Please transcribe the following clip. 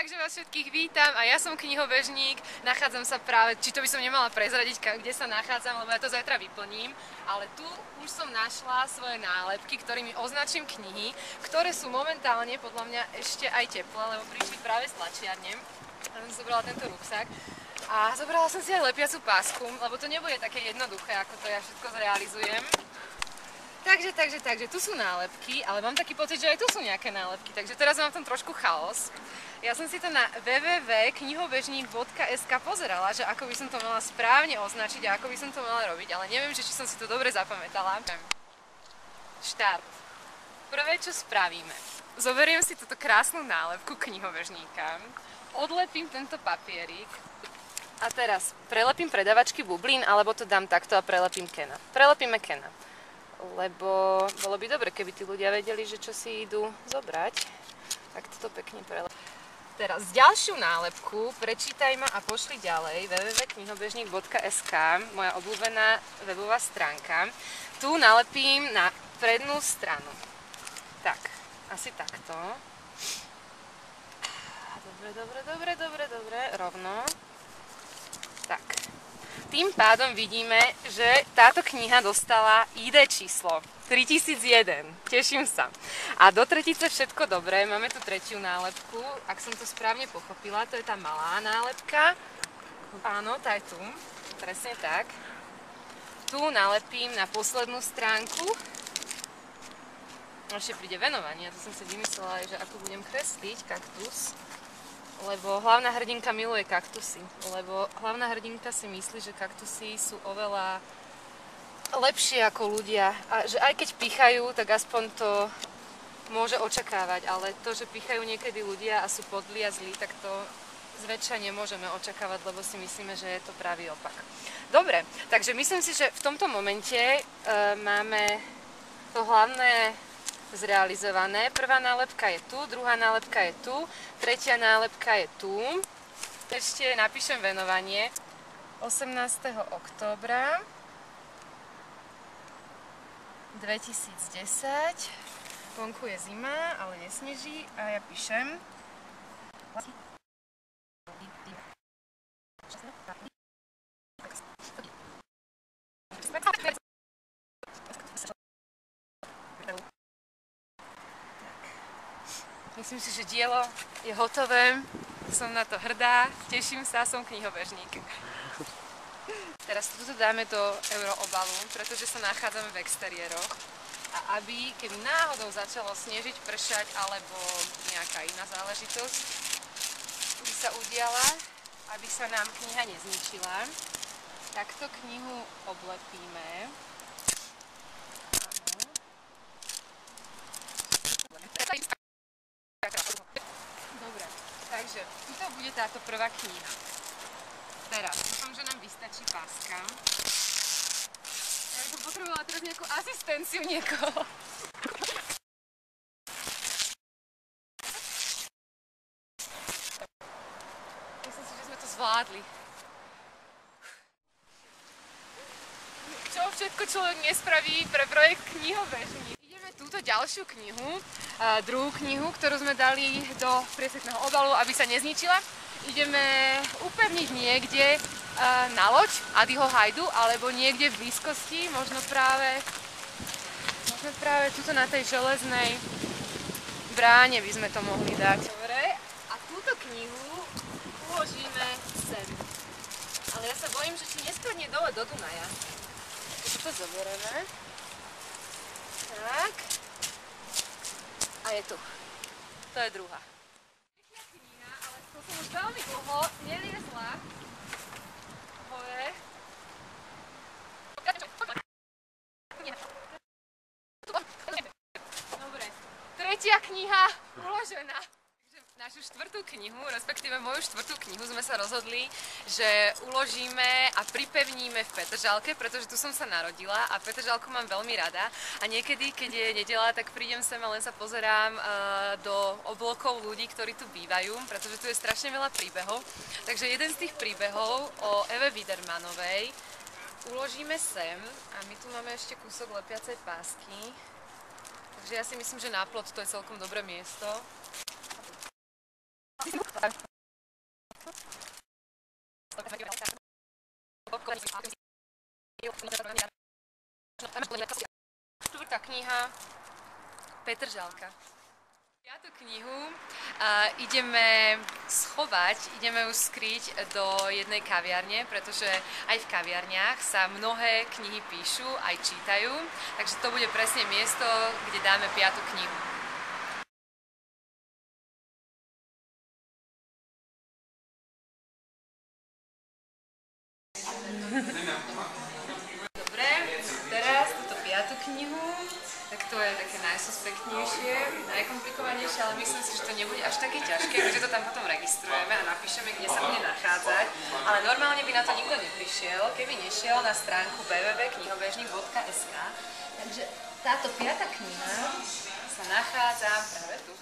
takže vás všetkých vítam a ja som knihobežník, nachádzam sa práve, či to by som nemala prezradiť, kde sa nachádzam, lebo ja to zajtra vyplním, ale tu už som našla svoje nálepky, ktorými označím knihy, ktoré sú momentálne podľa mňa ešte aj teplé, lebo prišli práve z tlačiarne. Ja som zobrala tento ruksak a zobrala som si aj lepiacu pásku, lebo to nebude také jednoduché, ako to ja všetko zrealizujem. Takže, takže, takže, tu sú nálepky, ale mám taký pocit, že aj tu sú nejaké nálepky, takže teraz mám v tom trošku chaos. Ja som si to na www.knihobežník.sk pozerala, že ako by som to mala správne označiť a ako by som to mala robiť, ale neviem, že či som si to dobre zapamätala. Štart. Prvé, čo spravíme. Zoberiem si túto krásnu nálepku knihobežníka, odlepím tento papierik a teraz prelepím predavačky bublín, alebo to dám takto a prelepím Kena. Prelepíme Kena lebo bolo by dobre, keby tí ľudia vedeli, že čo si idú zobrať. Tak toto pekne prele. Teraz ďalšiu nálepku prečítaj ma a pošli ďalej www.knihobežník.sk moja obľúbená webová stránka. Tu nalepím na prednú stranu. Tak, asi takto. Dobre, dobre, dobre, dobre, dobre, rovno. Tak, tým pádom vidíme, že táto kniha dostala ID číslo 3001. Teším sa. A do tretice všetko dobré. Máme tu tretiu nálepku. Ak som to správne pochopila, to je tá malá nálepka. Áno, tá je tu. Presne tak. Tu nalepím na poslednú stránku. Ešte príde venovanie. To som si vymyslela, že ako budem kresliť kaktus lebo hlavná hrdinka miluje kaktusy, lebo hlavná hrdinka si myslí, že kaktusy sú oveľa lepšie ako ľudia. A že aj keď pichajú, tak aspoň to môže očakávať, ale to, že pichajú niekedy ľudia a sú podli a zlí, tak to zväčša nemôžeme očakávať, lebo si myslíme, že je to pravý opak. Dobre, takže myslím si, že v tomto momente e, máme to hlavné zrealizované. Prvá nálepka je tu, druhá nálepka je tu, tretia nálepka je tu. Ešte napíšem venovanie 18. októbra 2010. Vonku je zima, ale nesneží a ja píšem Myslím si, že dielo je hotové, som na to hrdá, teším sa, som knihobežník. Teraz tu dáme do euroobalu, pretože sa nachádzame v exteriéroch. A aby, keby náhodou začalo snežiť, pršať alebo nejaká iná záležitosť by sa udiala, aby sa nám kniha nezničila, takto knihu oblepíme. Takže tuto bude táto prvá kniha. Teraz, dúfam, že nám vystačí páska. Ja by som potrebovala teraz nejakú asistenciu niekoho. Myslím si, že sme to zvládli. Čo všetko človek nespraví pre projekt knihobežník? Túto ďalšiu knihu, druhú knihu, ktorú sme dali do priesvetného obalu, aby sa nezničila. Ideme upevniť niekde na loď Adyho Hajdu, alebo niekde v blízkosti, možno práve, možno práve tuto na tej železnej bráne by sme to mohli dať. Dobre, a túto knihu uložíme sem. Ale ja sa bojím, že ti nespadne dole do Dunaja. Toto zoberieme. Tak. Je tu. To je druhá. Pekná kniha, ale to som už veľmi dlho neliezla hore. Dobre. Tretia kniha uložená našu štvrtú knihu, respektíve moju štvrtú knihu sme sa rozhodli, že uložíme a pripevníme v Petržalke, pretože tu som sa narodila a Petržalku mám veľmi rada a niekedy, keď je nedela, tak prídem sem a len sa pozerám uh, do oblokov ľudí, ktorí tu bývajú, pretože tu je strašne veľa príbehov. Takže jeden z tých príbehov o Eve Widermanovej uložíme sem a my tu máme ešte kúsok lepiacej pásky. Takže ja si myslím, že na plot to je celkom dobré miesto. Štvrtá kniha Petržalka. Piatú knihu a ideme schovať, ideme ju skryť do jednej kaviarne, pretože aj v kaviarniach sa mnohé knihy píšu, aj čítajú, takže to bude presne miesto, kde dáme piatú knihu. Knihu, tak to je také najsuspektnejšie, najkomplikovanejšie, ale myslím si, že to nebude až také ťažké, keďže to tam potom registrujeme a napíšeme, kde sa bude nachádzať. Ale normálne by na to nikto neprišiel, keby nešiel na stránku www.knihobežník.sk. Takže táto piata kniha sa nachádza práve tu.